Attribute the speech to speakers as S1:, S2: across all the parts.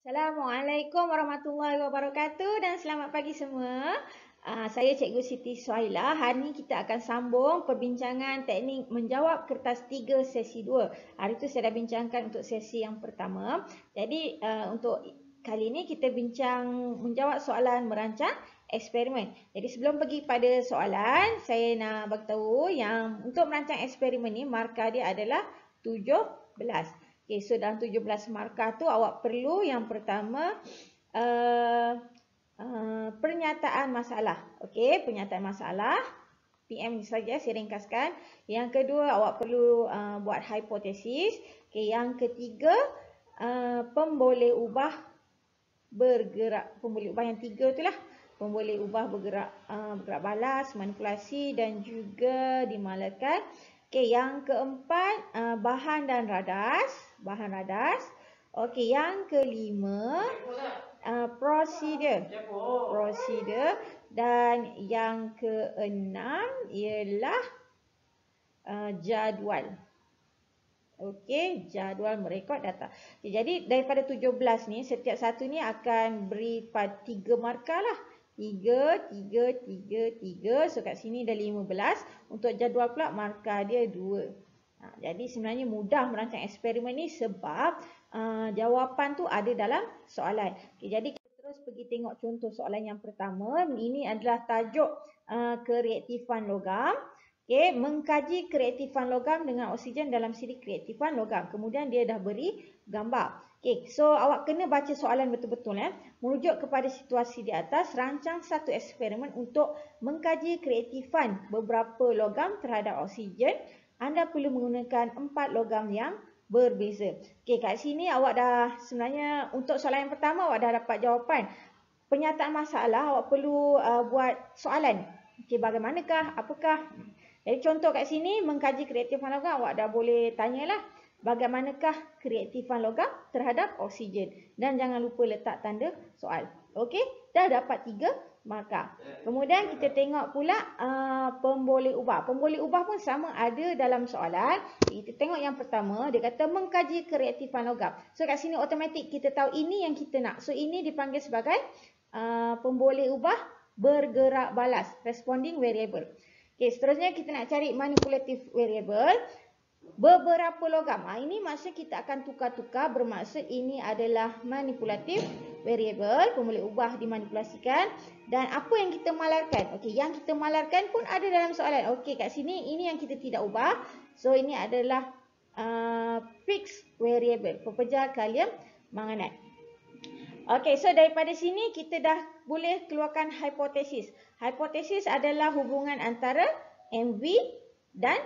S1: Assalamualaikum warahmatullahi wabarakatuh dan selamat pagi semua. Uh, saya Cikgu Siti Suhaila. Hari ini kita akan sambung perbincangan teknik menjawab kertas 3 sesi 2. Hari itu saya dah bincangkan untuk sesi yang pertama. Jadi uh, untuk kali ini kita bincang menjawab soalan merancang eksperimen. Jadi sebelum pergi pada soalan, saya nak beritahu yang untuk merancang eksperimen ni markah dia adalah 17. Okay, so dalam 17 markah tu awak perlu yang pertama uh, uh, pernyataan masalah. Okey, pernyataan masalah. PM saja saya ringkaskan. Yang kedua awak perlu uh, buat hipotesis. Okey, yang ketiga uh, pemboleh ubah bergerak. Pemboleh ubah yang tiga tu lah. Pemboleh ubah bergerak uh, bergerak balas, manipulasi dan juga dimalakan. Okey, yang keempat uh, bahan dan radas bahan radas. Okey, yang kelima uh, prosedur. Prosedur dan yang keenam ialah uh, jadual. Okey, jadual merekod data. Okay, jadi daripada 17 ni setiap satu ni akan beri pada 3 markah lah. 3, 3, 3, 3. So kat sini dah 15. Untuk jadual pula markah dia 2. Ha, jadi sebenarnya mudah merancang eksperimen ni sebab uh, jawapan tu ada dalam soalan. Okay, jadi kita terus pergi tengok contoh soalan yang pertama. Ini adalah tajuk uh, kereaktifan logam. Okay, mengkaji kereaktifan logam dengan oksigen dalam siri kereaktifan logam. Kemudian dia dah beri gambar. Okay, so awak kena baca soalan betul-betul. Eh. Merujuk kepada situasi di atas, rancang satu eksperimen untuk mengkaji kreatifan beberapa logam terhadap oksigen anda perlu menggunakan empat logam yang berbeza. Okey, kat sini awak dah sebenarnya untuk soalan yang pertama awak dah dapat jawapan. Penyataan masalah awak perlu uh, buat soalan. Okey, bagaimanakah? Apakah? Jadi contoh kat sini mengkaji kreatifan logam awak dah boleh tanyalah bagaimanakah kreatifan logam terhadap oksigen dan jangan lupa letak tanda soal. Okey, dah dapat tiga markah. Kemudian kita tengok pula uh, pemboleh ubah. Pemboleh ubah pun sama ada dalam soalan. Kita tengok yang pertama, dia kata mengkaji kreatifan logam. So kat sini otomatik kita tahu ini yang kita nak. So ini dipanggil sebagai uh, pemboleh ubah bergerak balas, responding variable. Okay, seterusnya kita nak cari manipulative variable. Beberapa logam. Ha, ini maksud kita akan tukar-tukar bermaksud ini adalah manipulative variable. Boleh ubah dimanipulasikan. Dan apa yang kita malarkan? Okey, yang kita malarkan pun ada dalam soalan. Okey, kat sini ini yang kita tidak ubah. So, ini adalah uh, fixed variable. Pepejar kalium manganat. Okey, so daripada sini kita dah boleh keluarkan hipotesis. Hipotesis adalah hubungan antara MV dan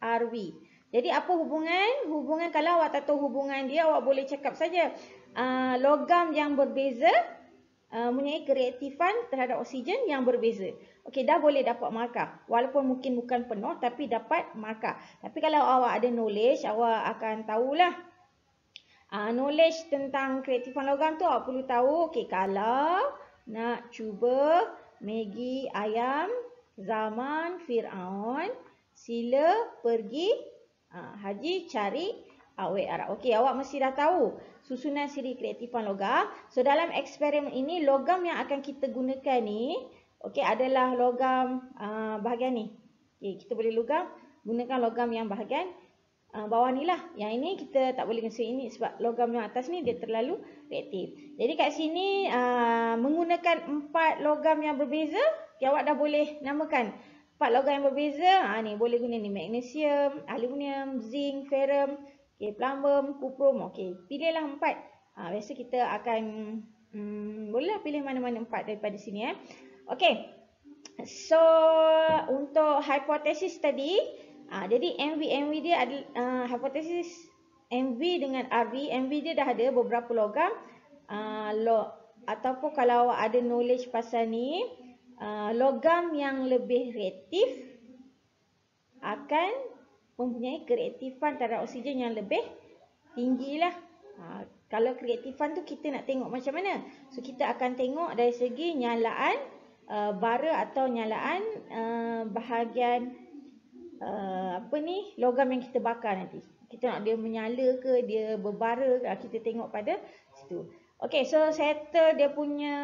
S1: RV. Jadi apa hubungan? Hubungan kalau awak tak tahu hubungan dia, awak boleh cakap saja. Uh, logam yang berbeza Uh, mempunyai kereaktifan terhadap oksigen yang berbeza. Okey, dah boleh dapat markah. Walaupun mungkin bukan penuh tapi dapat markah. Tapi kalau awak ada knowledge, awak akan tahulah. Uh, knowledge tentang kreatifan logam tu awak perlu tahu. Okey, kalau nak cuba Maggie ayam zaman Fir'aun, sila pergi uh, haji cari awet Arab. Okey, awak mesti dah tahu susunan siri kreatifan logam. So dalam eksperimen ini logam yang akan kita gunakan ni okey adalah logam uh, bahagian ni. Okey kita boleh logam gunakan logam yang bahagian uh, bawah ni lah. Yang ini kita tak boleh guna ini sebab logam yang atas ni dia terlalu reaktif. Jadi kat sini uh, menggunakan empat logam yang berbeza, okay, awak dah boleh namakan empat logam yang berbeza. Ha ni boleh guna ni magnesium, aluminium, zinc, ferrum Okey, plumbum, kuprum. Okey, pilihlah empat. Ha, biasa kita akan hmm, bolehlah pilih mana-mana empat daripada sini eh. Okey. So, untuk hipotesis tadi, ha, jadi MV MV dia ada uh, hipotesis MV dengan RV, MV dia dah ada beberapa logam uh, lo ataupun kalau ada knowledge pasal ni, uh, logam yang lebih reaktif akan mempunyai kreatifan terhadap oksigen yang lebih tinggi lah. Ha, kalau kreatifan tu kita nak tengok macam mana? So kita akan tengok dari segi nyalaan uh, bara atau nyalaan uh, bahagian uh, apa ni logam yang kita bakar nanti. Kita nak dia menyala ke dia berbara ke kita tengok pada situ. Okey, so settle dia punya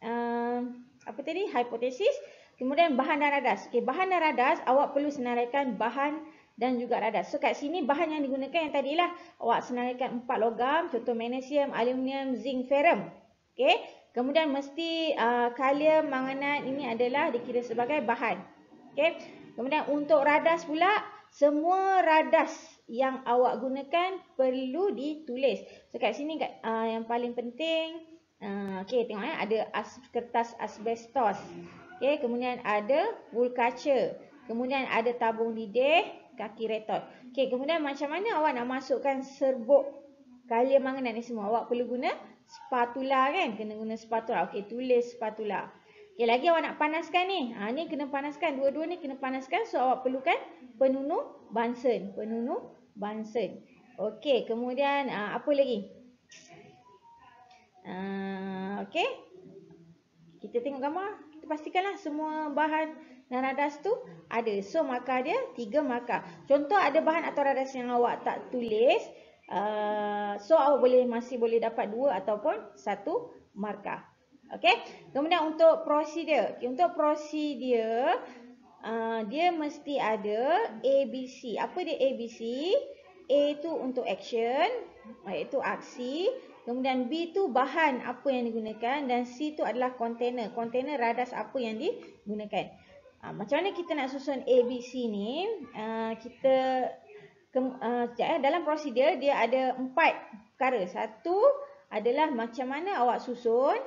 S1: uh, apa tadi? Hipotesis. Kemudian bahan dan radas. Okey, bahan dan radas awak perlu senaraikan bahan dan juga radas. So kat sini bahan yang digunakan yang tadilah awak senaraikan empat logam, contoh magnesium, aluminium, zinc, ferrum. Okey. Kemudian mesti uh, kalium, manganat ini adalah dikira sebagai bahan. Okey. Kemudian untuk radas pula, semua radas yang awak gunakan perlu ditulis. So kat sini kat, uh, yang paling penting, uh, okay, tengok ya, ada as, kertas asbestos. Okay, kemudian ada wool kaca. Kemudian ada tabung lidih, kaki retot. Okay, kemudian macam mana awak nak masukkan serbuk kalium manganat ni semua? Awak perlu guna spatula kan? Kena guna spatula. Okay, tulis spatula. Okay, lagi awak nak panaskan ni. Ha, ni kena panaskan. Dua-dua ni kena panaskan. So, awak perlukan penunuh Bunsen. Penunuh Bunsen. Okey, kemudian uh, apa lagi? Uh, Okey. Kita tengok gambar. Kita pastikanlah semua bahan dan radas tu ada. So, markah dia tiga markah. Contoh ada bahan atau radas yang awak tak tulis. Uh, so, awak boleh masih boleh dapat dua ataupun satu markah. Okey. Kemudian untuk prosedur. Okay, untuk prosedur, uh, dia mesti ada ABC. Apa dia ABC? A tu untuk action, iaitu aksi. Kemudian B tu bahan apa yang digunakan dan C tu adalah container. Container radas apa yang digunakan. Uh, macam mana kita nak susun ABC ni? Uh, kita ke, uh, sekejap, eh, dalam prosedur dia ada empat perkara. Satu adalah macam mana awak susun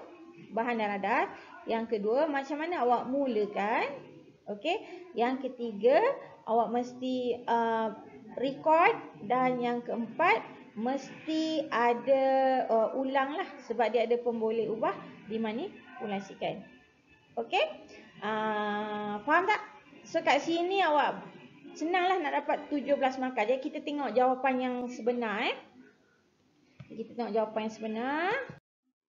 S1: bahan dan radas. Yang kedua, macam mana awak mulakan Okey. Yang ketiga, awak mesti uh, record dan yang keempat mesti ada uh, ulang lah sebab dia ada pemboleh ubah dimanipulasikan. Okey. Uh, faham tak? So kat sini awak senanglah nak dapat 17 markah. Jadi kita tengok jawapan yang sebenar eh. Kita tengok jawapan yang sebenar.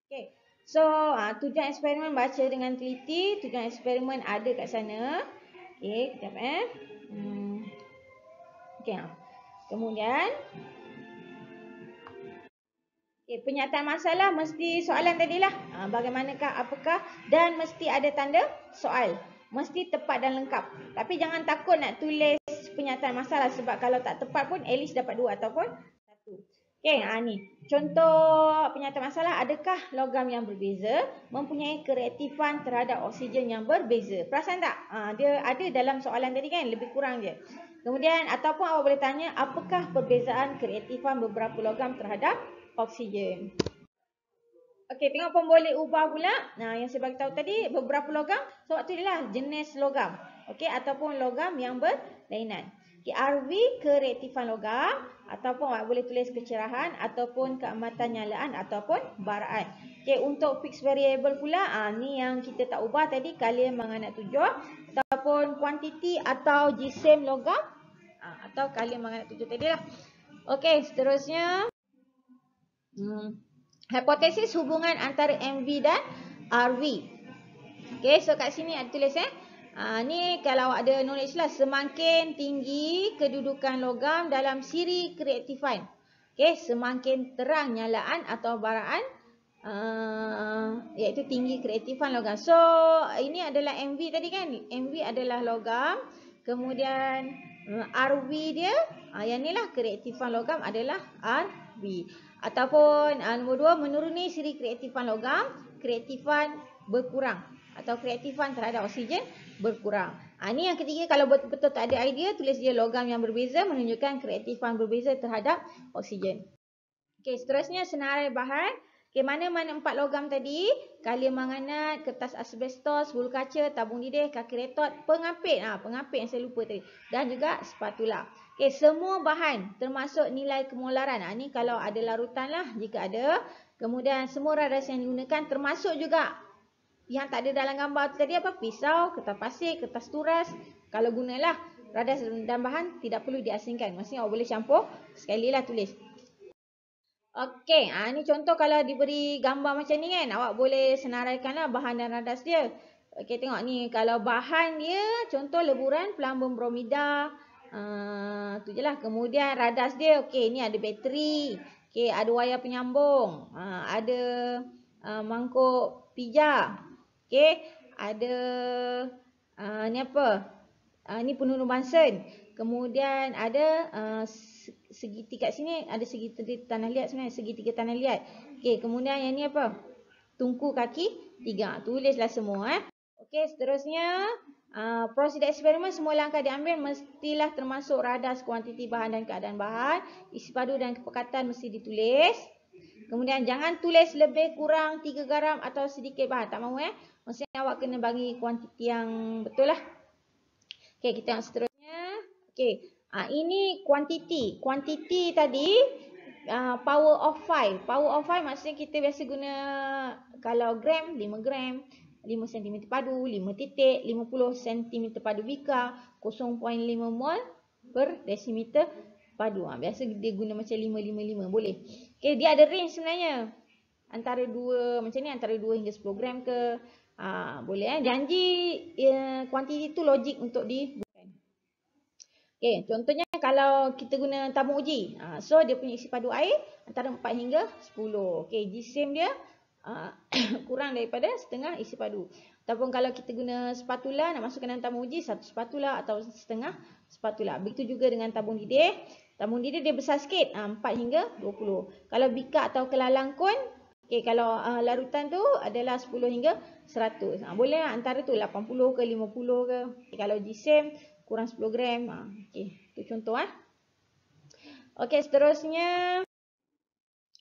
S1: Okey. So, uh, tujuan eksperimen baca dengan teliti. Tujuan eksperimen ada kat sana. Okey, kejap eh. Hmm. Okey. Ah. Kemudian. Okey, penyataan masalah mesti soalan tadilah. Uh, bagaimanakah, apakah dan mesti ada tanda soal. Mesti tepat dan lengkap. Tapi jangan takut nak tulis penyataan masalah sebab kalau tak tepat pun at least dapat dua ataupun satu. Okey, ha, ni. Contoh penyataan masalah, adakah logam yang berbeza mempunyai kereaktifan terhadap oksigen yang berbeza? Perasan tak? Ha, dia ada dalam soalan tadi kan, lebih kurang je. Kemudian, ataupun awak boleh tanya, apakah perbezaan kereaktifan beberapa logam terhadap oksigen? Okey, tengok pemboleh ubah pula. Nah, yang saya bagi tahu tadi, beberapa logam. So, waktu inilah jenis logam. Okey, ataupun logam yang berlainan. Okay, RV kereaktifan logam ataupun awak boleh tulis kecerahan ataupun keamatan nyalaan ataupun baraan. Okay, untuk fixed variable pula, ah ni yang kita tak ubah tadi kalian menganak tujuh ataupun kuantiti atau jisim logam ah, atau kalian menganak tujuh tadi lah. Okay, seterusnya. Hmm. Hipotesis hubungan antara MV dan RV. Okay, so kat sini ada tulis eh. Ha, ni kalau ada knowledge lah semakin tinggi kedudukan logam dalam siri kreatifan. Okay, semakin terang nyalaan atau baraan uh, iaitu tinggi kreatifan logam. So, ini adalah MV tadi kan. MV adalah logam. Kemudian uh, RV dia, uh, yang ni lah kreatifan logam adalah RV. Ataupun uh, nombor dua, menuruni siri kreatifan logam, kreatifan berkurang. Atau kreatifan terhadap oksigen berkurang. Ha, ni yang ketiga kalau betul-betul tak ada idea tulis dia logam yang berbeza menunjukkan kreatifan berbeza terhadap oksigen. Okey, seterusnya senarai bahan. Okey, mana-mana empat logam tadi? Kalium manganat, kertas asbestos, bulu kaca, tabung lidih, kaki retot, pengapit. Ha, pengapit yang saya lupa tadi. Dan juga spatula. Okey, semua bahan termasuk nilai kemolaran. Ha, ni kalau ada larutan lah jika ada. Kemudian semua radas yang digunakan termasuk juga yang tak ada dalam gambar tu tadi apa? Pisau, kertas pasir, kertas turas. Kalau gunalah radas dan bahan tidak perlu diasingkan. Maksudnya awak boleh campur sekali lah tulis. Okey, ha, ni contoh kalau diberi gambar macam ni kan. Awak boleh senaraikan lah bahan dan radas dia. Okey, tengok ni. Kalau bahan dia, contoh leburan, pelambung bromida. Uh, tu je lah. Kemudian radas dia, okey ni ada bateri. Okey, ada wayar penyambung. Ha, ada uh, mangkuk pija. Okey, ada uh, ni apa? Uh, ni penurun bansen. Kemudian ada uh, segitiga sini ada segitiga tanah liat sebenarnya segitiga tanah liat. Okey, kemudian yang ni apa? Tungku kaki tiga. Tulislah semua eh. Okey, seterusnya uh, prosedur eksperimen semua langkah diambil mestilah termasuk radas kuantiti bahan dan keadaan bahan, isi padu dan kepekatan mesti ditulis. Kemudian jangan tulis lebih kurang 3 garam atau sedikit bahan. Tak mahu eh. Maksudnya awak kena bagi kuantiti yang betul lah. Okey, kita yang seterusnya. Okey, uh, ini kuantiti. Kuantiti tadi uh, power of 5. Power of 5 maksudnya kita biasa guna kalau gram 5 gram. 5 cm padu, 5 titik, 50 cm padu bika, 0.5 mol per desimeter padu. Ha, biasa dia guna macam 555 boleh. Okey, dia ada range sebenarnya. Antara 2 macam ni antara 2 hingga 10 gram ke. Ha, boleh eh. Janji kuantiti tu logik untuk di Okey, contohnya kalau kita guna tabung uji. Ha, so dia punya isi padu air antara 4 hingga 10. Okey, GSM dia uh, kurang daripada setengah isi padu. Ataupun kalau kita guna spatula nak masukkan dalam tabung uji satu spatula atau setengah spatula. Begitu juga dengan tabung didih. Tabung didih dia besar sikit, uh, 4 hingga 20. Kalau bika atau kelalang kun, okay, kalau uh, larutan tu adalah 10 hingga 100. Uh, boleh lah antara tu 80 ke 50 ke. Okay, kalau GSM kurang 10 gram. Uh, okay, tu contoh ah. Okey, seterusnya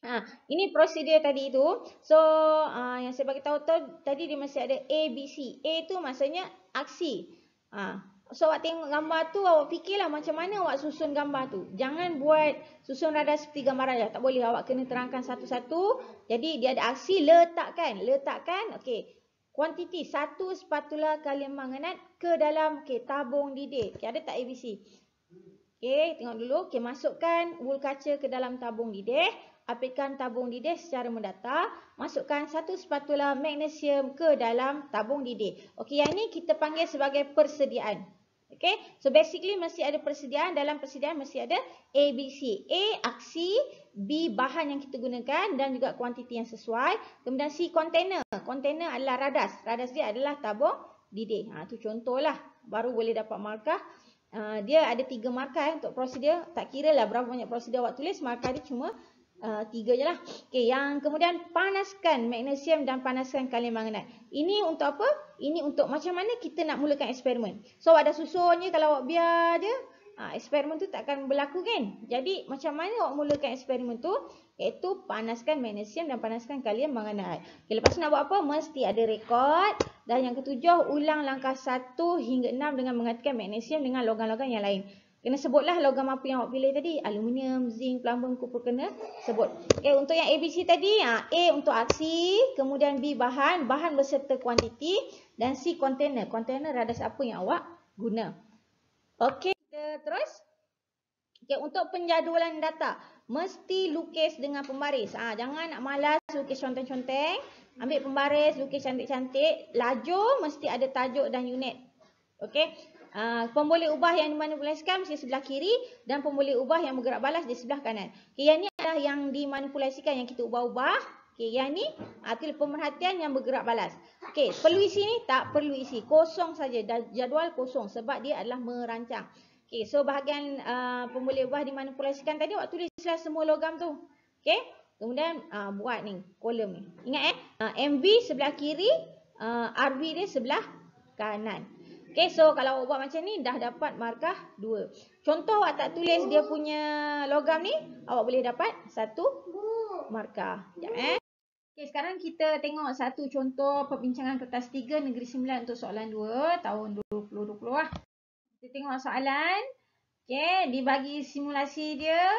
S1: Ha, ini prosedur tadi tu. So, uh, yang saya bagi tahu tu tadi dia masih ada A, B, C. A tu maksudnya aksi. Ha, so, awak tengok gambar tu, awak fikirlah macam mana awak susun gambar tu. Jangan buat susun radar seperti gambar raya. Tak boleh, awak kena terangkan satu-satu. Jadi, dia ada aksi, letakkan. Letakkan, okey. Kuantiti, satu spatula kalium manganat ke dalam okay, tabung didih. Okay, ada tak ABC? Okey, tengok dulu. Okey, masukkan wool kaca ke dalam tabung didih apikan tabung didih secara mendatar. Masukkan satu spatula magnesium ke dalam tabung didih. Okey, yang ini kita panggil sebagai persediaan. Okey, so basically mesti ada persediaan. Dalam persediaan mesti ada A, B, C. A, aksi. B, bahan yang kita gunakan dan juga kuantiti yang sesuai. Kemudian C, kontainer. Kontainer adalah radas. Radas dia adalah tabung didih. Ha, tu contohlah. Baru boleh dapat markah. Uh, dia ada tiga markah eh, untuk prosedur. Tak kira lah berapa banyak prosedur awak tulis. Markah dia cuma Uh, tiga je lah. Okay, yang kemudian panaskan magnesium dan panaskan kalium manganat. Ini untuk apa? Ini untuk macam mana kita nak mulakan eksperimen. So, ada susunnya kalau awak biar je, uh, eksperimen tu takkan berlaku kan? Jadi, macam mana awak mulakan eksperimen tu? Iaitu panaskan magnesium dan panaskan kalium manganat. Okay, lepas tu nak buat apa? Mesti ada rekod. Dan yang ketujuh, ulang langkah satu hingga enam dengan mengatakan magnesium dengan logam-logam yang lain. Kena sebutlah logam apa yang awak pilih tadi. Aluminium, zinc, plumbum, kupur kena sebut. Okay, untuk yang ABC tadi, ha, A untuk aksi. Kemudian B bahan. Bahan berserta kuantiti. Dan C container. Container radas apa yang awak guna. Okey, kita terus. Okay, untuk penjadualan data. Mesti lukis dengan pembaris. Ha, jangan nak malas lukis conteng-conteng. Ambil pembaris, lukis cantik-cantik. Laju mesti ada tajuk dan unit. Okey. Uh, pemboleh ubah yang dimanipulasikan mesti sebelah kiri dan pemboleh ubah yang bergerak balas di sebelah kanan. Okay, yang ni adalah yang dimanipulasikan yang kita ubah-ubah. Okay, yang ni uh, pemerhatian yang bergerak balas. Okay, perlu isi ni? Tak perlu isi. Kosong saja. Jadual kosong sebab dia adalah merancang. Okay, so bahagian uh, pemboleh ubah dimanipulasikan tadi, awak tulislah semua logam tu. Okay, kemudian uh, buat ni, kolom ni. Ingat eh, uh, MV sebelah kiri, uh, RV dia sebelah kanan. Okay, so kalau awak buat macam ni, dah dapat markah 2. Contoh awak tak tulis dia punya logam ni, awak boleh dapat satu markah. Sekejap eh. Okay, sekarang kita tengok satu contoh perbincangan kertas 3 Negeri Sembilan untuk soalan 2 tahun 2020 lah. Kita tengok soalan. Okay, dibagi simulasi dia.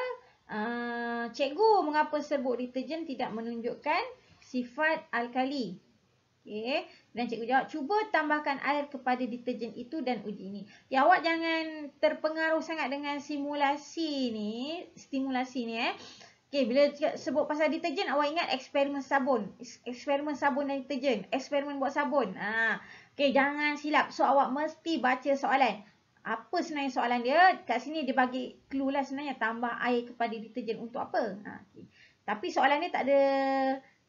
S1: Uh, cikgu mengapa serbuk deterjen tidak menunjukkan sifat alkali. Okay. Dan cikgu jawab, cuba tambahkan air kepada deterjen itu dan uji ini. Ya, awak jangan terpengaruh sangat dengan simulasi ni, stimulasi ni eh. Okay, bila sebut pasal deterjen, awak ingat eksperimen sabun. Eksperimen sabun dan deterjen. Eksperimen buat sabun. Ha. Okay, jangan silap. So, awak mesti baca soalan. Apa sebenarnya soalan dia? Kat sini dia bagi clue lah sebenarnya tambah air kepada deterjen untuk apa. Ha, okay. Tapi soalan ni tak ada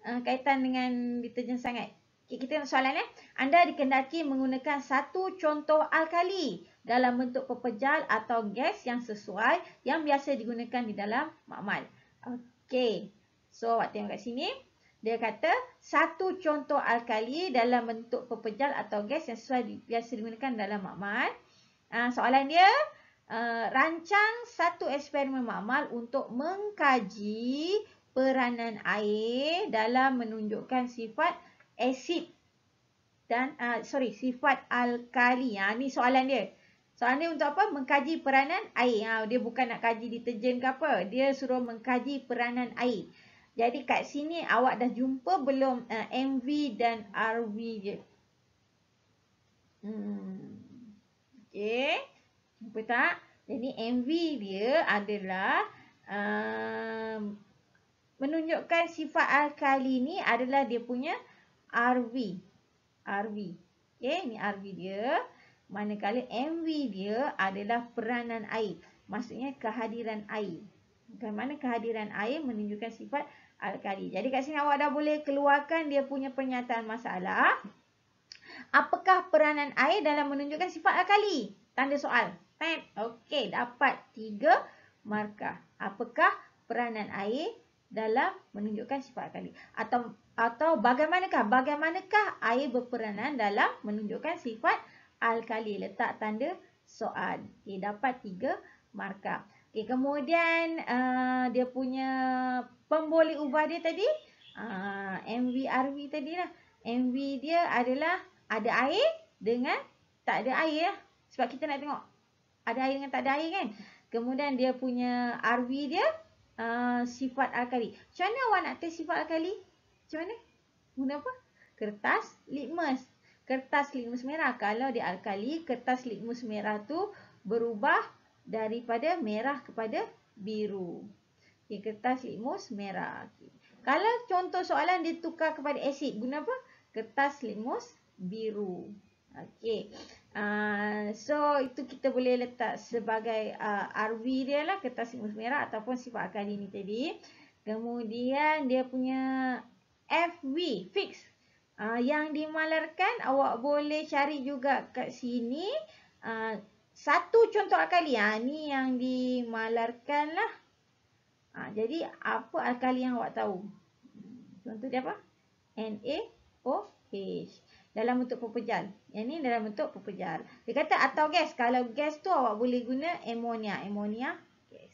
S1: uh, kaitan dengan deterjen sangat. Okay, kita tengok soalan eh. Anda dikendaki menggunakan satu contoh alkali dalam bentuk pepejal atau gas yang sesuai yang biasa digunakan di dalam makmal. Okey. So, awak tengok kat sini. Dia kata satu contoh alkali dalam bentuk pepejal atau gas yang sesuai biasa digunakan dalam makmal. Uh, soalan dia, uh, rancang satu eksperimen makmal untuk mengkaji peranan air dalam menunjukkan sifat asid dan uh, sorry sifat alkali. Ha, ni soalan dia. Soalan dia untuk apa? Mengkaji peranan air. Ha, dia bukan nak kaji deterjen ke apa. Dia suruh mengkaji peranan air. Jadi kat sini awak dah jumpa belum uh, MV dan RV je? Hmm. Okey. Jumpa tak? Jadi MV dia adalah um, menunjukkan sifat alkali ni adalah dia punya RV. RV. Okey, ni RV dia. Manakala MV dia adalah peranan air. Maksudnya kehadiran air. Bagaimana kehadiran air menunjukkan sifat alkali. Jadi kat sini awak dah boleh keluarkan dia punya pernyataan masalah. Apakah peranan air dalam menunjukkan sifat alkali? Tanda soal. Okey, dapat tiga markah. Apakah peranan air dalam menunjukkan sifat alkali? Atau atau bagaimanakah bagaimanakah air berperanan dalam menunjukkan sifat alkali? Letak tanda soal. Okey, dapat tiga markah. Okay, kemudian uh, dia punya pemboleh ubah dia tadi, uh, MVRV tadi lah. MV dia adalah ada air dengan tak ada air lah. Sebab kita nak tengok ada air dengan tak ada air kan. Kemudian dia punya RV dia uh, sifat alkali. Macam mana awak nak test sifat alkali? Macam mana? Guna apa? Kertas litmus. Kertas litmus merah. Kalau dia alkali, kertas litmus merah tu berubah daripada merah kepada biru. Okay, kertas litmus merah. Okay. Kalau contoh soalan ditukar kepada asid, guna apa? Kertas litmus biru. Okey. Uh, so itu kita boleh letak sebagai uh, RV dia lah kertas litmus merah ataupun sifat alkali ni tadi. Kemudian dia punya FV fix. Uh, yang dimalarkan awak boleh cari juga kat sini uh, satu contoh alkali. Ha, ni yang dimalarkan lah. Ha, jadi, apa alkali yang awak tahu? Contoh dia apa? NaOH. Dalam bentuk pepejal. Yang ni dalam bentuk pepejal. Dia kata atau gas. Kalau gas tu awak boleh guna amonia. Amonia gas.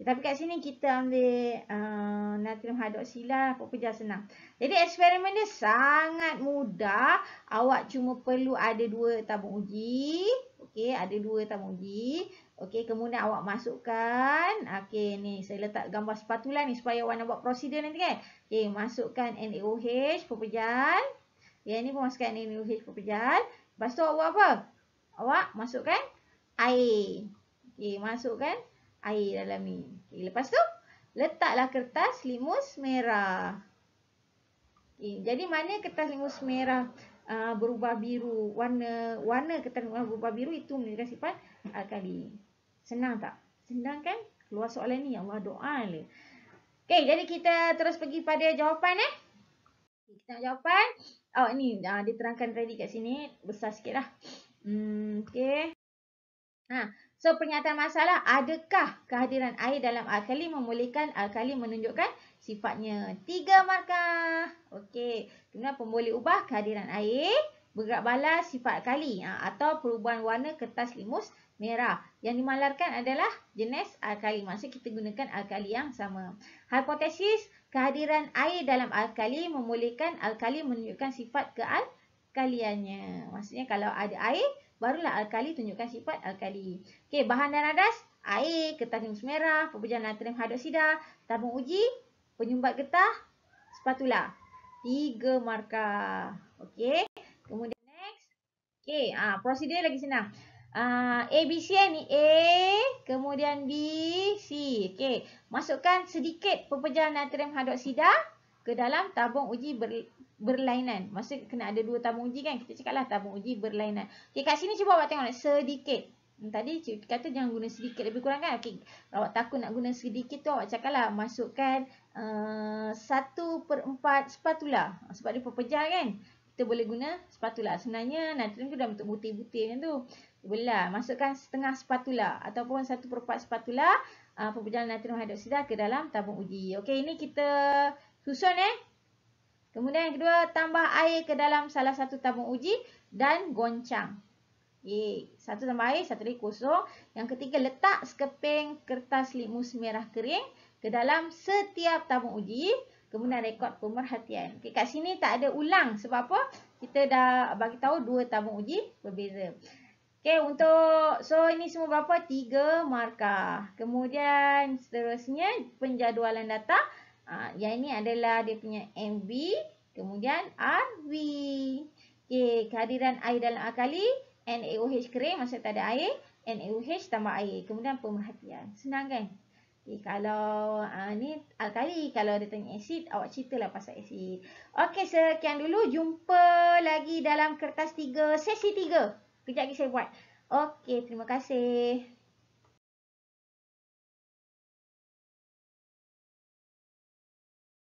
S1: Tapi kat sini kita ambil uh, natrium hidroksila. Pepejal senang. Jadi eksperimen dia sangat mudah. Awak cuma perlu ada dua tabung uji. Okey, ada dua tabung uji. Okey, kemudian awak masukkan. Okey, ni saya letak gambar spatula ni supaya awak nak buat prosedur nanti kan. Okey, masukkan NaOH pepejal. Yang ni pun masukkan NaOH pepejal. Lepas tu awak apa? Awak masukkan air. Okey, masukkan air dalam ni. Okey, lepas tu letaklah kertas limus merah. Okey, jadi mana kertas limus merah? uh, berubah biru, warna warna ketentuan berubah biru itu menunjukkan sifat alkali. Senang tak? Senang kan? Keluar soalan ni, Allah doa le. Okey, jadi kita terus pergi pada jawapan eh. Kita nak jawapan. Oh, ni uh, diterangkan tadi kat sini. Besar sikitlah. Hmm, okey. Ha, so pernyataan masalah, adakah kehadiran air dalam alkali membolehkan alkali menunjukkan sifatnya. Tiga markah. Okey. Kemudian pemboleh ubah kehadiran air. Bergerak balas sifat kali. Ha, atau perubahan warna kertas limus merah. Yang dimalarkan adalah jenis alkali. Maksud kita gunakan alkali yang sama. Hipotesis kehadiran air dalam alkali membolehkan alkali menunjukkan sifat kealkaliannya. Maksudnya kalau ada air, barulah alkali tunjukkan sifat alkali. Okey, bahan dan adas. Air, kertas limus merah, pepejal natrium hidroksida, tabung uji, penyumbat getah, spatula. Tiga markah. Okey. Kemudian next. Okey. Ah, prosedur lagi senang. Uh, A, B, C ni A. Kemudian B, C. Okey. Masukkan sedikit pepejal natrium hidroksida ke dalam tabung uji ber, berlainan. Maksud kena ada dua tabung uji kan. Kita cakaplah tabung uji berlainan. Okey. Kat sini cuba awak tengok. Sedikit. Hmm, tadi cikgu kata jangan guna sedikit lebih kurang kan. Okey, awak takut nak guna sedikit tu awak cakap lah masukkan uh, satu per empat spatula. Sebab dia pepejal kan. Kita boleh guna spatula. Sebenarnya natrium tu dah bentuk butir-butir macam tu. Boleh lah. Masukkan setengah spatula ataupun satu per empat spatula uh, pepejal natrium hidroksida ke dalam tabung uji. Okey, ini kita susun eh. Kemudian yang kedua, tambah air ke dalam salah satu tabung uji dan goncang. Okay. Satu tambah air, satu lagi kosong. Yang ketiga, letak sekeping kertas litmus merah kering ke dalam setiap tabung uji. Kemudian rekod pemerhatian. Okay, kat sini tak ada ulang. Sebab apa? Kita dah bagi tahu dua tabung uji berbeza. Okay, untuk, so ini semua berapa? Tiga markah. Kemudian seterusnya, penjadualan data. Ha, yang ini adalah dia punya MV. Kemudian RV. Okay, kehadiran air dalam akali. NaOH kering maksud tak ada air, NaOH tambah air. Kemudian pemerhatian. Senang kan? Okay, kalau uh, ni alkali, kalau dia tanya asid, awak ceritalah pasal asid. Okey, sekian dulu. Jumpa lagi dalam kertas tiga, sesi tiga. Kejap lagi saya buat. Okey, terima kasih.